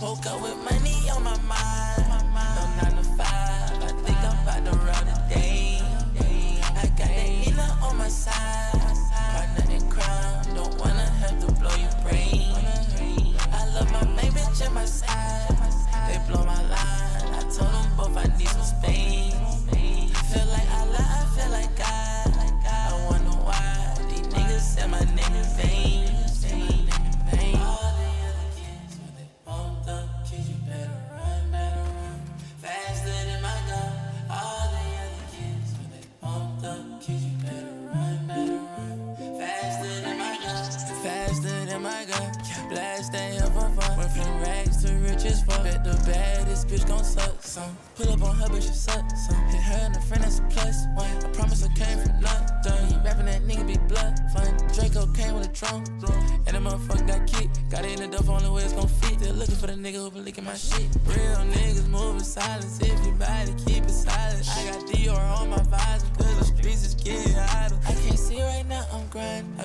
Woke up with money on my mind. No nine to five. I think I'm about to roll today. I got that Nina on my side. Partner in crime. Don't wanna have to blow your brain. I love my main bitch at my side. They blow my line. I told them both I need some space. Feel like I lie, I feel like God. I wonder why these niggas say my name in vain. Hell for fun. Went from rags to riches, fuck. Bet the baddest bitch gon' suck some. Pull up on her, but she suck some. Hit her and a friend, that's a plus one. I promise I came from London. He rapping that nigga be blood fun. Draco came with a drum. And that motherfucker got kicked. Got it in the duff, only way it's gon' fit. Still looking for the nigga who been leaking my shit. Real niggas moving silence. If you body, keep it silent. I got Dior on my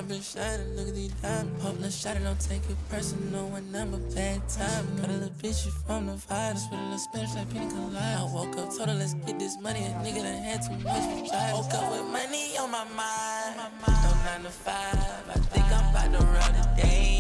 I've been shining, look at these diamonds. Hope no shot, don't take it personal when I'm a bad time. Got a little bitch, you from the virus with a little Spanish like pina colada. I woke up, told her, let's get this money. A nigga done had too much for try. Woke up with money on my mind. No nine to five. I think I'm about to roll today. I